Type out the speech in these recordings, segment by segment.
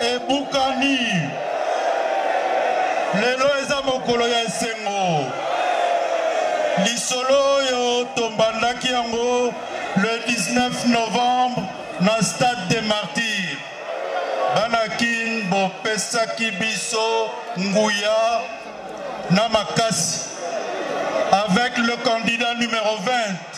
ebukani lelo eza mokolo ya esengo lisolo oyo tombandaki yango le 19 novembre na stade de martyr bana kin bopesaki biso nguya na makasi avec le candidat numéro 20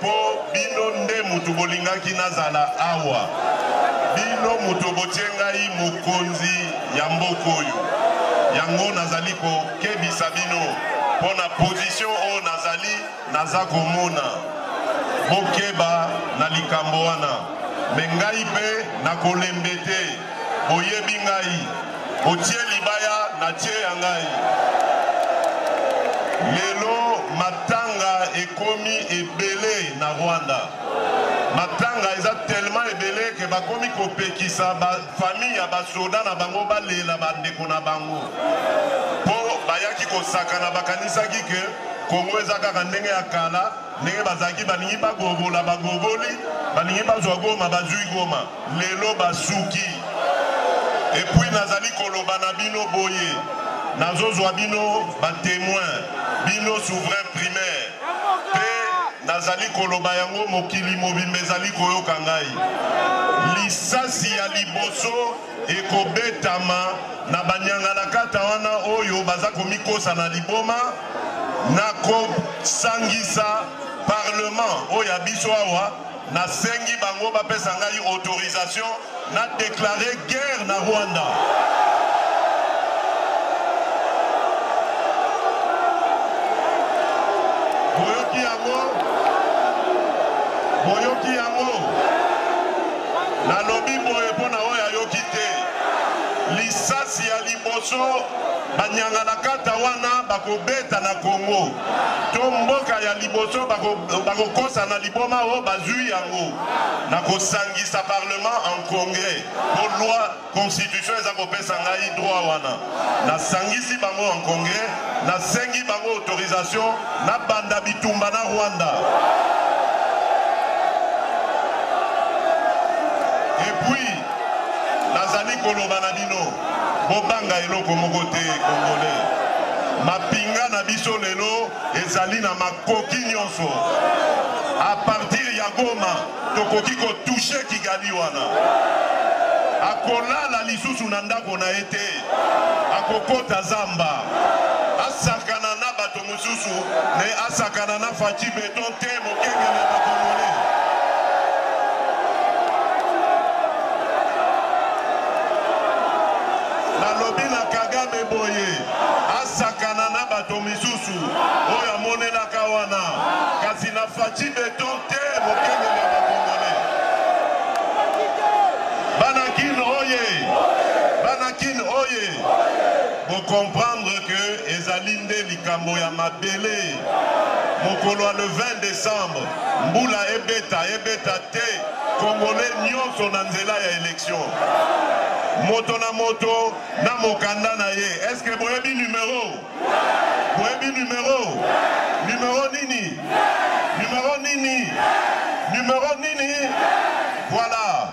Po bino nde mutu bolingaki nazala awa. Bino mutu botie ngai mokonzi ya mboka oyo. Yango nazali kokebisa bino mpo na position oyo nazali naza komona. Bokeba na likambo wana. Me ngai mpe nakolembe te. Boyebi ngai. Otie libaya na tie ya ngai. Lelo matanga ekomi ebele na Rwanda. Matanga eza tellement ebele ke bakomi kopekisa ba famille ya basoda na bango balela bandeko na bango mpo bayaki kosakana bakanisaki ke kongo eza kaka ndenge ya kala ndenge bazalaki balingi bagobola bagoboli balingi bazwa goma bazwi goma Lelo basuki. Et puis nazali koloba na bino boye. Nazozwa bino ba temoins, bino souverain primaire. Pe nazali koloba yango mokili mobimba ezali koyoka ngai. Lisasi ya liboso ekobetama na banyangalakata wana oyo baza komikosa na liboma na kosangisa parlement oyo ya biso awa Nasengi bango bapesa ngai autorisation na déclarer guerre na Rwanda. Boyoki yango? Boyoki yango? Nalobi boye mpo na oyo ayoki te. Lisasi ya liboso banyanganakata wana bakobeta na Congo. to mboka ya liboso bakokosa na liboma oyo bazwi yango na kosangisa parlement en congrès po loi constitution eza kopesa ngai droit wana nasangisi bango en congrès nasengi bango autorisation nabanda bitumba na rwanda epuis nazali koloba na bino Bobanga eloko moko te Congolais. Mapinga na biso lelo ezali na makoki nyonso. A partir ya Goma tokoki ko toucher Kigali wana. Akolala lisusu na ndako na ye te. Akokota zamba. mosusu me asakana na faci beton te mokengeli ya bakongole nalobi na kagame boye asakana na bato misusu oyo amonelaka wana kasi na faci beton te mokengeli ya bakongole bana kin oye bana kin oye Bo comprendre que ezali nde likambo ya mabele. Mokolo ya le 20 decembre, mbula ebeta ebeta te, congolais nyonso na nzela ya election. Moto na moto na mokanda na ye. Est-ce que boyebi numero? Boyebi numero? Numero nini? Numero nini? Numero nini? Voilà.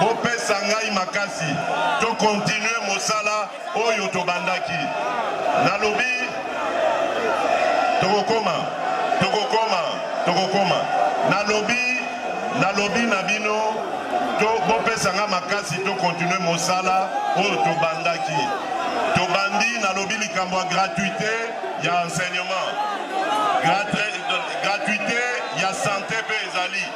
bopesa ngai makasi tokontinue mosala oyo tobandaki nalobi tokokoma tokokoma tokokoma nalobi nalobi na bino to bopesa ngai makasi tokontinue mosala oyo tobandaki tobandi nalobi likambo ya gratuité ya enseignement gratuité ya sante mpe ezali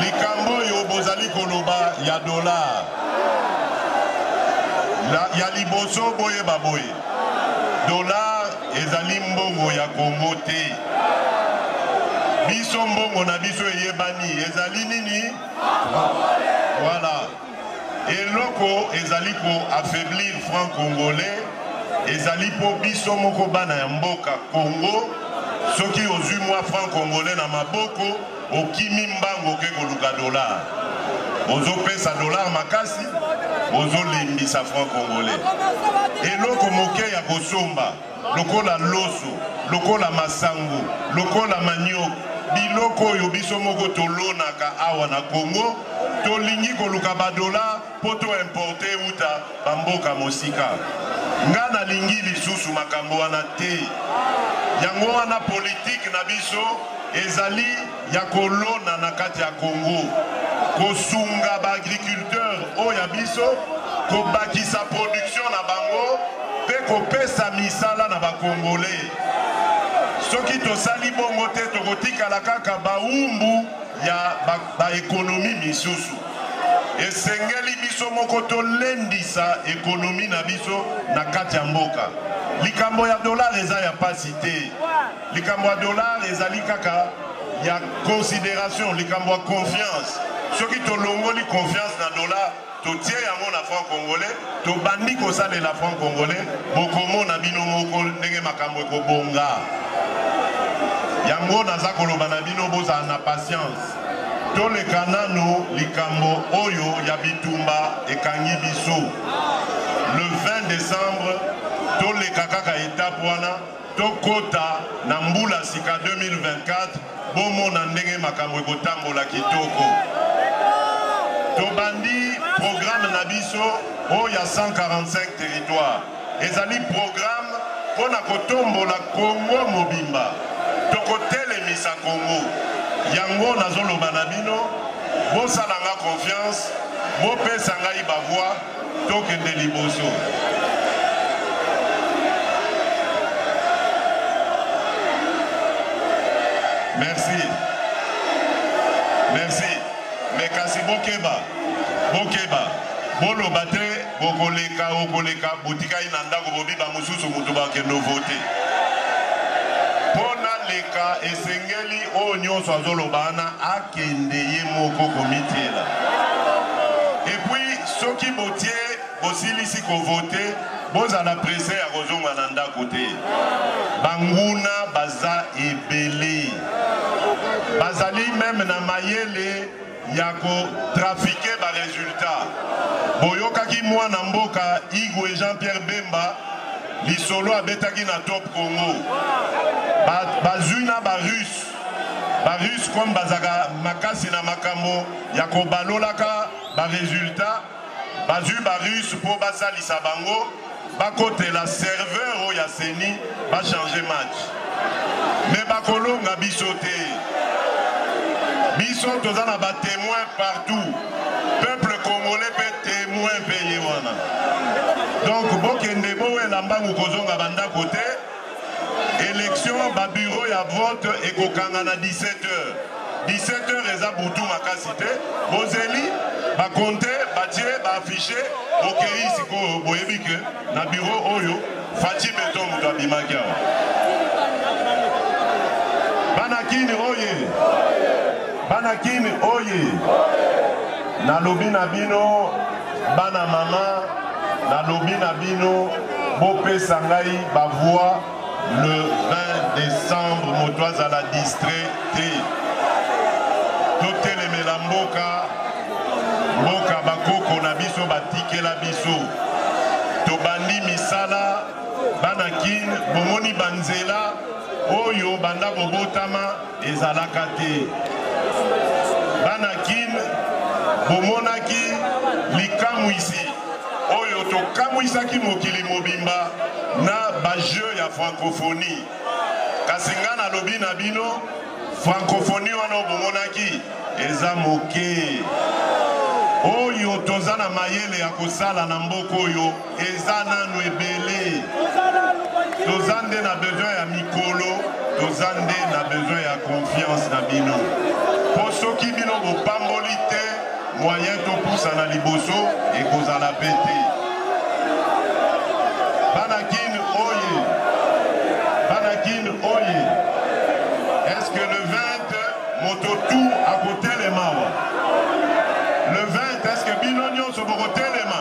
Likambo oyo bozali koloba ya dollar ya liboso boyeba boye dollar ezali mbongo ya Congo te biso mbongo na biso eyebani ezali nini voilà Eloko ezali ko affaiblir franc congolais ezali mpo biso moko bana ya mboka Congo, soki ozwi mwa franc congolais na maboko okimi mbango oke koluka dollar, ozopesa dollar makasi, ozolembisa franc congolais eloko moke ya kosomba. lokola loso, lokola masangu, lokola manioc, biloko oyo biso moko tolonaka awa na Congo, tolingi koluka ba dollars mpo to importer uta ba mboka mosika. Nga nalingi lisusu makambo wana te. Yango wana politique na biso ezali. ya kolona na kati ya Congo, kosunga ba agriculteurs oyo ya biso, kobakisa production na bango mpe kopesa misala na ba Congolais. Soki tosali bongo te, tokotikala kaka baumbu ya baekonomi ba misusu. Esengeli biso moko tolendisa ekonomi na biso na kati ya mboka. Likambo ya dolare eza ya mpasi te. Likambo ya dollar ezali kaka ya consideration, likambo ya confiance. Soki tolongoli confiance na dollar, totie yango na franc congolais, tobandi kosalela franc congolais, bokomona bino moko ndenge makambo ekobonga. Yango naza koloba na bino bozala na patience. toleka nano likambo oyo ya bitumba ekangi biso le 20 décembre toleka kaka etape wana Tokota na mbula sika 2024 bomona ndenge makambo ekotambola kitoko. Tobandi programme na biso oyo ya 145 territoire ezali programme mpo na kotombola Congo mobimba. Tokotelemisa Congo yango nazoloba na bino bosala nga confiance bopesa ngai bavoi Tokende liboso. bokeba bokeba boloba te bokoleka okoleka botikali na ndako bobiba mosusu moto bakende vote mpo naleka esengeli oyo nyonso azoloba wana kende ye moko komitiela epuis soki botie bosilisi kovote bozala prese ya kozonga na ndako te banguna baza ebele bazali meme na mayele ya kotrafike baresultat boyokaki mwana mboka igwe jean pierre bemba lisolo abetaki na top congo bazwi ba na barusse Ba Russes comme bazaka makasi na makambo ya kobalolaka ba resultats bazwi ba Russes mpo basalisa bango bakotela serveur oyo ya CENI bachange match me bakolonga biso te biso toza na batemoin partout peuple congolais mpe temoin mpe ye wana donc bokende bowela mbangu kozonga bandako te Election ba bureau ya vote ekokanga na 17 heures. 17 heures eza butu makasi te. Bozeli ba compte batie ba affiche bokei sikoyo boyebi ke na bureau oyo Fatshi Beton moto abimaki awa. Bana kini oye. Bana kini oye. Nalobi na bino Bana mama nalobi na bino bopesa ngai ba voix le 20 décembre moto azala distrait te totelemela mboka mboka bakoko na biso batikela biso tobandi misala bana kin bomoni banzela oyo banda kobotama ezalaka te bana kin bomonaki likamwisi oyo tokamwisaki mokili mobimba na bajeu ya francophonie kasi ngai nalobi na bino francophonie wana obomonaki eza moke oyo toza na mayele ya kosala na mboka oyo eza nanu ebele toza nde na besoin ya mikolo toza nde na besoin ya confiance na bino mpo soki bino bopamboli te moyen topusana liboso ekozala mpe te bana kin oye bana kin oye est ce que le 20 moto tout akotelema wa le 20 est ce que bino nyonso bokotelema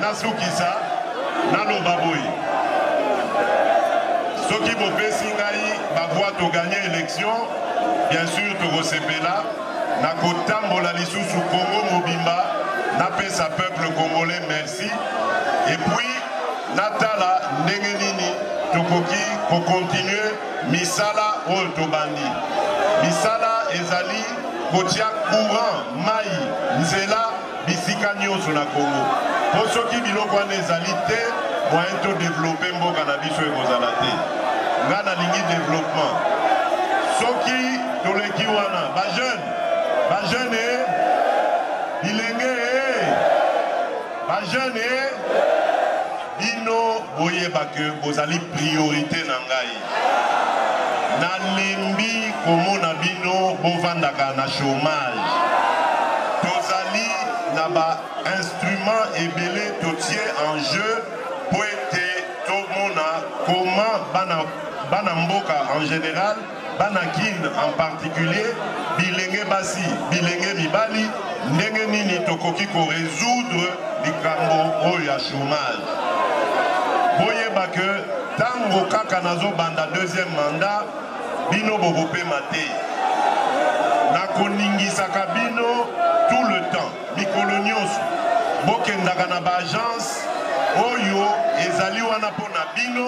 Nasukisa, naloba boye, soki bopesi ngai bavoi toganye election, bien sur tokosepela na kotambola lisusu Congo mobimba, napesa peuple congolais merci, et puis natala ndenge nini tokoki kokontinue misala oyo tobandi. Misala ezali kotia courant, mai, nzela bisika nyonso na Congo mpo soki biloko wana ezali te moyen to developpe mboka na biso ekozala te ngai nalingi developpement soki toleki wana bajeune bajeune e bilenge e bajeune e bino boyeba ke bozali priorité na ngai nalembi komona bino bovandaka na chômage tozali na ba instrument ebele totie en jeu mpo ete tomona koma bana, bana mboka en général bana kin en particulier bilenge basi bilenge mibali ndenge nini tokoki koresoudre likambo oyo ya chômage boyeba ke Tango kaka nazo banda deuxième mandat bino bokopema te nakoningisaka bino tout le temps mikolo nyonso bokendaka na baagence oyo ezali wana mpo na bino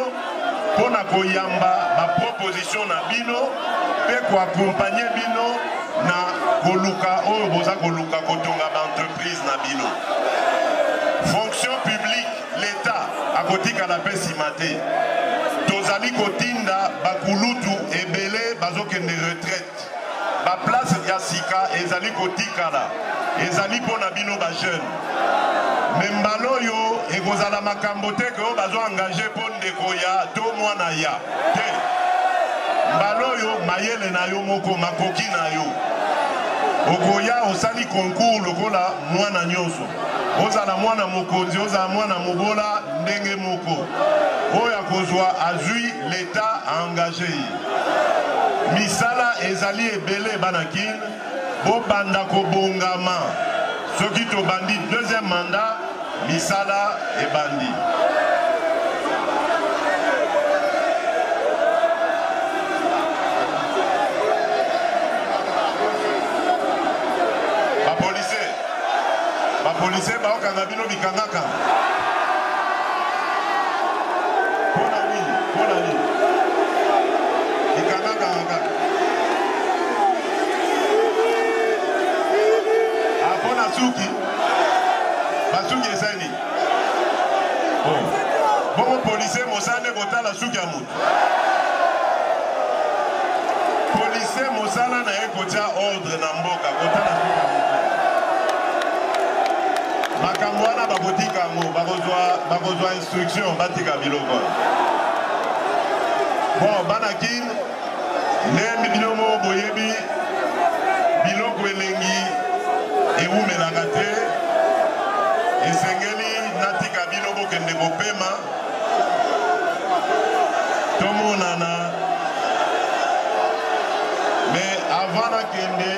mpo na koyamba baproposition na bino mpe koakompagne bino na koluka oyo boza koluka kotonga baentreprise na bino Leta akotikala mpe nsima te. Tozali kotinda bakulutu ebele bazokende retraite. Baplace ya sika ezali kotikala, ezali mpo na bino bajeune. Me mbala oyo ekozala makambo te ke oyo bazo engage mpo ndeko ya to mwana ya te. Mbala oyo mayele na yo moko, makoki na yo, okoya osali concours lokola mwana nyonso. ozala mwana mokonzi ozala mwana mobola ndenge moko oyo akozwa azwi leta aengage ye misala ezali ebele bana kin bobanda kobongama soki tobandi deuxième mandat misala ebandi Ba policiers baokanga bino mikangaka. basuki basuki ezali bongo polise mosala nde kotala suki ya moto policier mosala na ye kotya ordre na mboka kotala makambo wana bakotika yango bakozwa instruction batika biloko bon bana kin nde bino moko boyebi biloko elengi ewumelaka te esengeli natika bino bokende kopema tomonana me avant nakende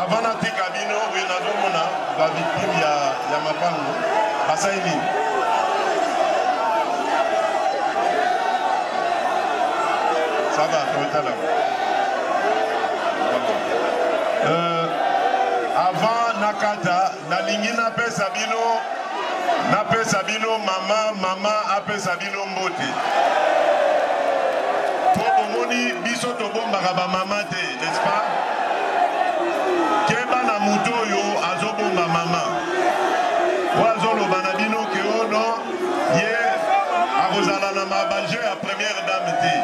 avant natika bino oyo nazomona bavictime ya, ya mapango basali nini saba totalaka euh, avant nakata Nalingi napesa bino napesa bino mama mama apesa bino mbote mpo bomoni biso tobombaka bamama te n'est-ce pas keba na moto oyo azobomba mama oyo azoloba na bino ke ono oh ye akozala na mabanje ya première dame te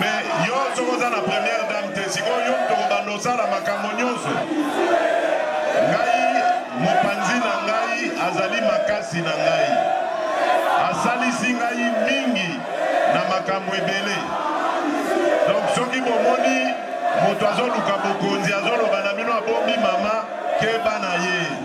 mais yo soki oza na première dame te sikoyo yo Sala makambo nyonso. Ngai, mopanzi na ngai azali makasi na ngai. Asalisi ngai mingi na makambo ebele. Donc soki bomoni moto azoluka bokonzi azoloba na bino abomi mama keba na ye.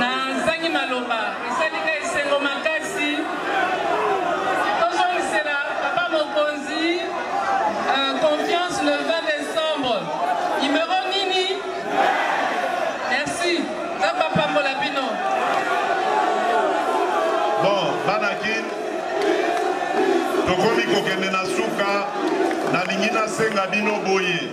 Nazangi maloba, esali nga esengo makasi. Tozongisela papa mokonzi euh, confiance le 20 décembre. Numero nini? Merci. Nzambe apambola bino. Bon, bana kin tokomi kokende na suka, nalingi nasenga bino boye.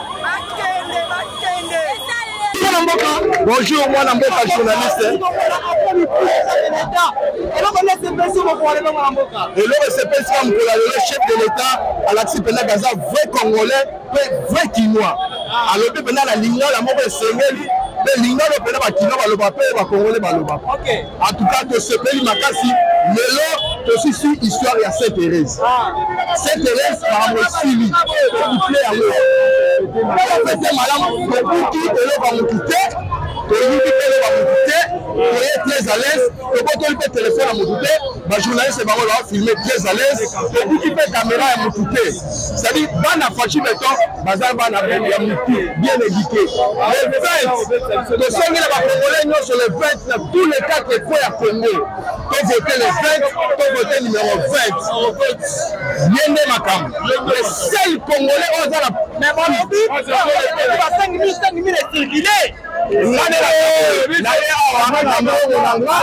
mwana mboka bonjour mwana mboka journaliste eloko esepesi ka mokolo ya lelo chef de l'état alakisi mpenza kaza vrai congolais mpe vrai kinois alobi mpenza na lingala moko esengeli mpe lingala mpenza bakinois baloba mpe bakongole baloba En tout cas, tosepeli makasi lelo tosisi histoire ya saint thérèse saint thérèse makambo esili tokuple yango opete malamu tokuti eloko ya motu te toyibi mpe eloko ya motu te toye très à l'aise tobotoli mpe telefone ya motu te bajournaliste bango baofilme très à l'aise tokuti mpe kamera ya motu te sadi bana faci beton baza bana ya mutu bien éduqué le 20 tosengela bacongolais nyonso le 20 na tous les quatre epo ya congo tovote le 20 tovote numero 20 ye nde makambo le seul congolais oyo aza na nga nde naye awa na mbongo na nga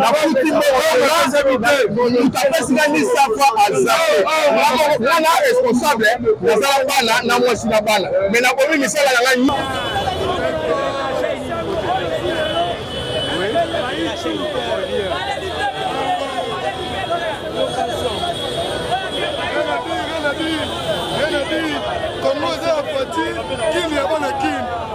nafuti mbongo moto apesi nga lisafwa aza nga na responsable nazala bana na mwasi na bana me nakomi misala na nga Comment ça a parti Qui n'y a pas de qui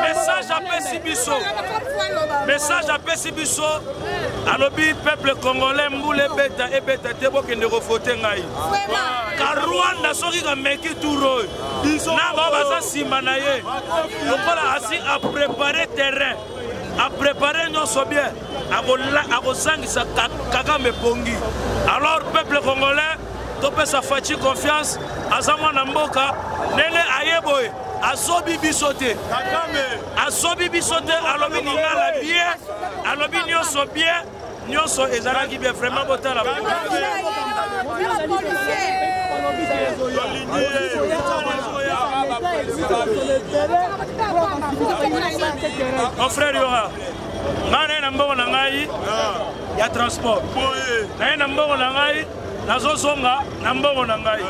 message apesi biso message apesi biso alobi peuple congolais mbula ebeta ebeta te bokende kovote ngai ka rwanda soki kameki tour oyo na bao baza nsima na ye lokola asi aprepare terrain aprepare nyonso bien akozangisa kagame pongi alors peuple congolais topesa faci confiance aza mwana mboka ndenge aye boye asobi biso te asobi biso te alobi lingala bie alobi nyonso bie nyonso ezalaki bie vraiment botala mon frère yora ngai naye na mbongo na ngai ya transport naye na mbongo na ngai nazozonga na mbongo na ngai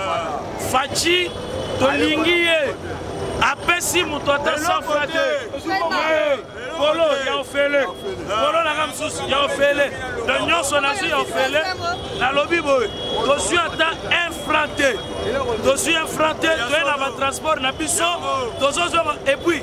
faci tolingi ye apesi moto ata sanfra te kolo ya ofele kolo nanga mosusu ya ofele to nyonso nazwi ya ofele nalobi boye tozwi ata un franc te tozwi un franc te toye na batransport na biso tozozonga epuis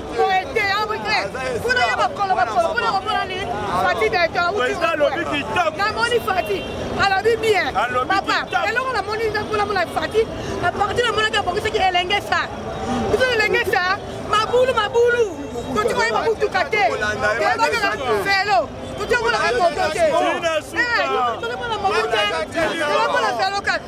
namoni fati alobi bien papa eloko namoni namona fati apartir namonaki abongisaki elenge sa biso elenge sa mabulu mabulu toti koyeba motuka te ebakaka felo toti okolaka moto te tozomona moto te tozomona felo kaka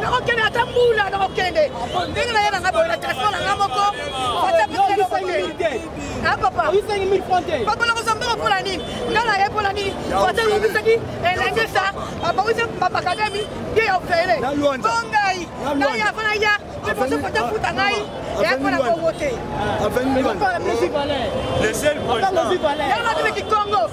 nakokende ata mbula nakokende ndenge naye nanga boye na transport nanga moko bakolakosamba moko mpola nini nga na ye mpola nini ata yebisaki elenge sa abawisi babakademi ye ya ofele mpo ngai ngai ava na ya eposokote futa ngai eyakona bongo te kikongo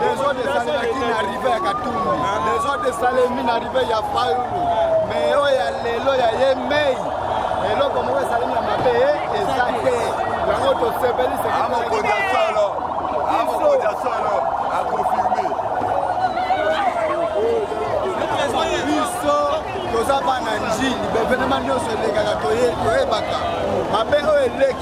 desordre esalemaki na rive ya katumbi desordre esalemi na rive ya fayulu me oyo ya lelo ya ye mei eloko moko esalemi ya mabe ye eza te yango tosepeli sekiamokonzi ya solo amokonzi ya solo akonfirme biso toza bana njini bevenema nyonso elekaka toyebaka mabe oyo eleki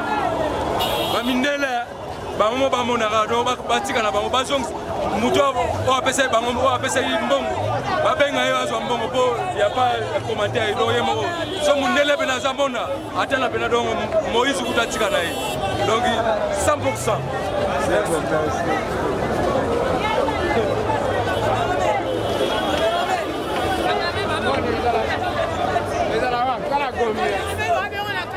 bamindele bango mo bamonaka do batika na bango bazongisa moto oyo apesaki bango oyo apesaki mbongo babenga ye azwa mbongo mpo ya pa commentaire donc ye moko so mondele mpe naza mona ata na mpena donc moïse kuta atika na ye donc 100 pourcent ezala wapi kala komi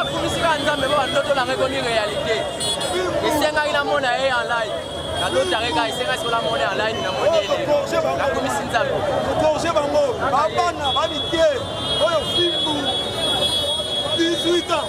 akumisika nzambe po batotolanga ekoni réalité esengaki namona ye en live nalotaka eka esengaki soki namona en live namoni ele nakumisi nzambe okorge bango babana bamike oyo fimbu 18 ans